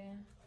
Okay.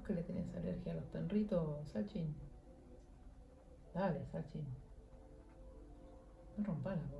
¿Vos que le tenés alergia a los tenritos, Sachin? Dale, Sachin. No rompa la bola.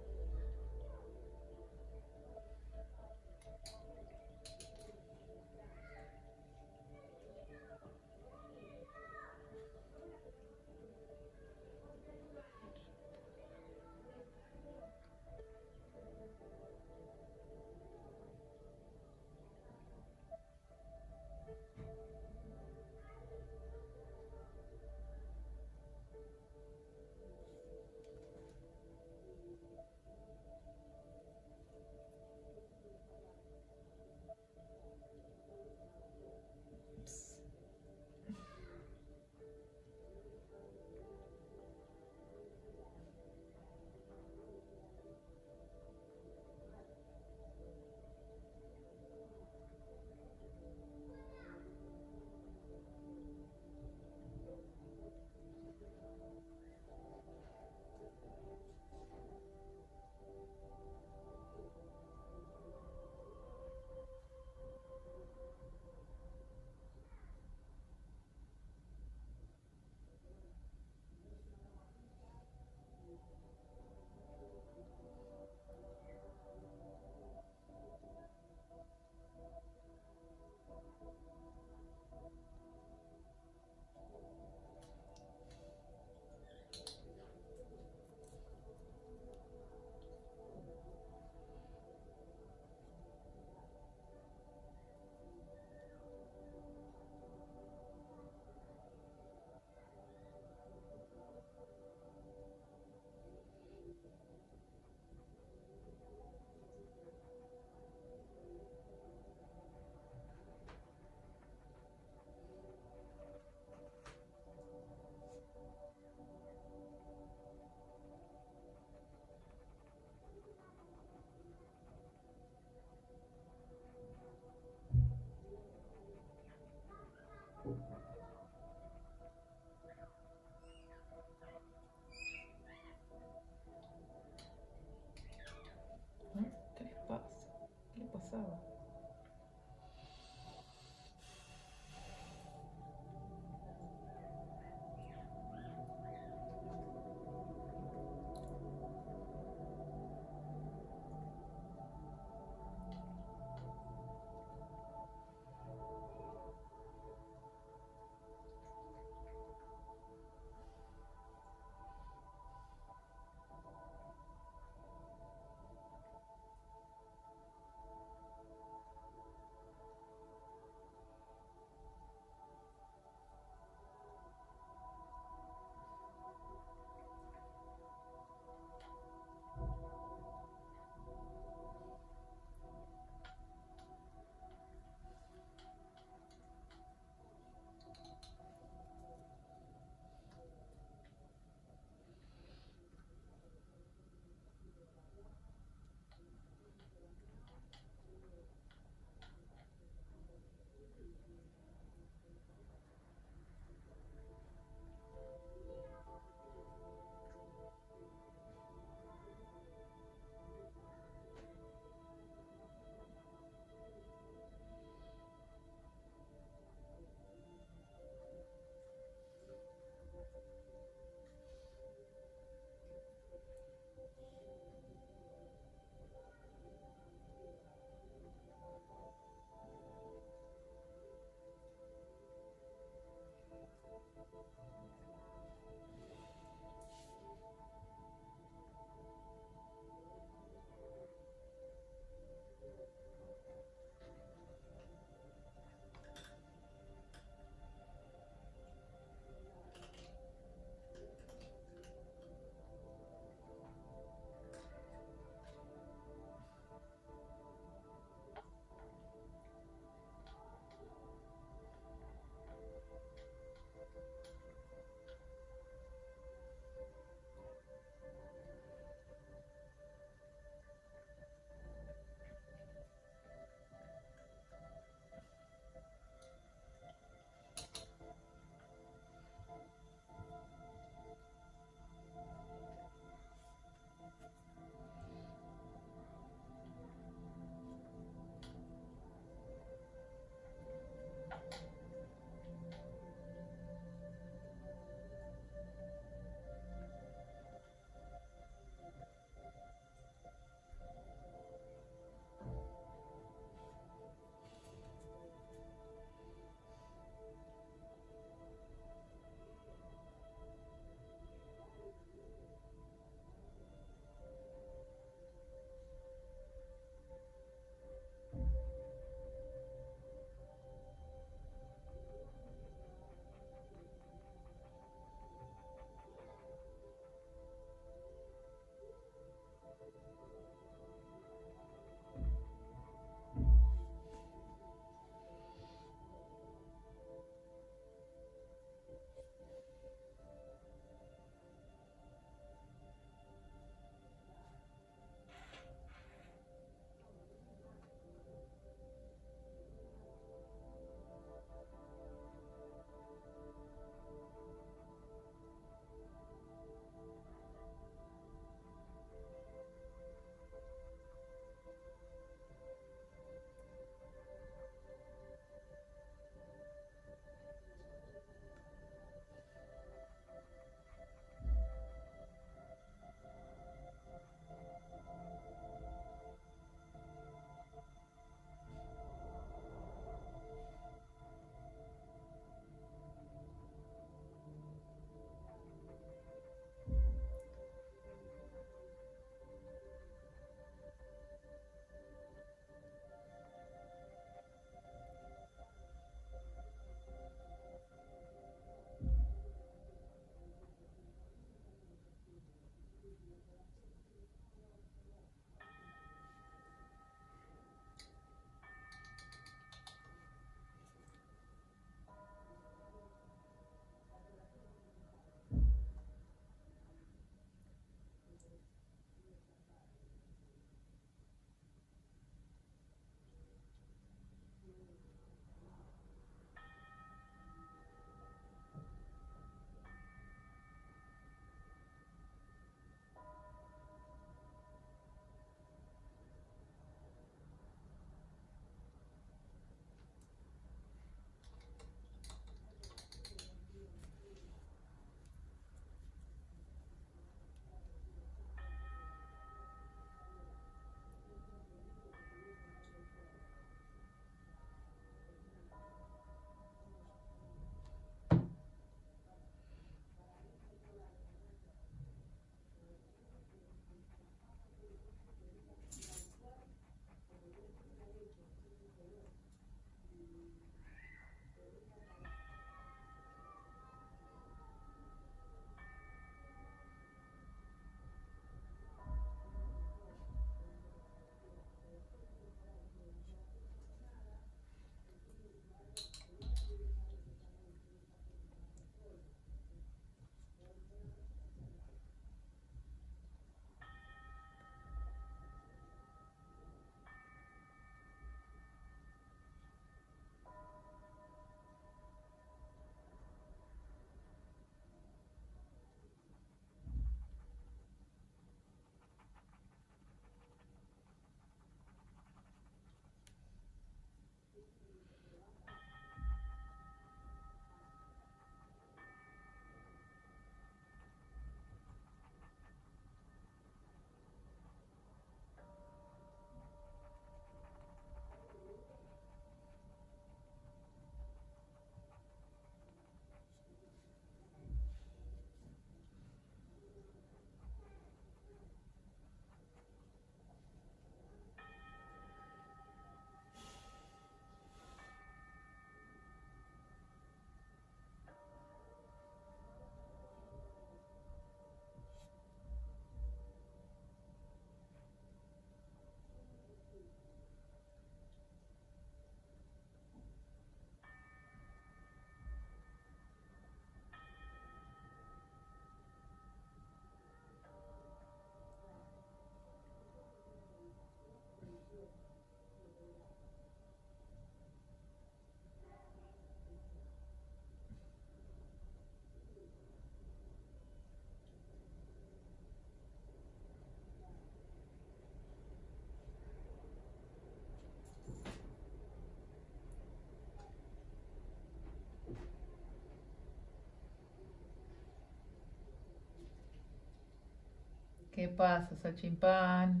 ¿Qué pasa, Salchimpán?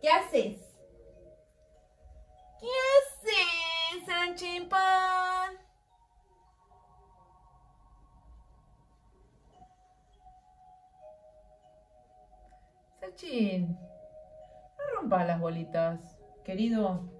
¿Qué haces? ¿Qué haces, Salchimpán? Salchín, no rompas las bolitas, querido.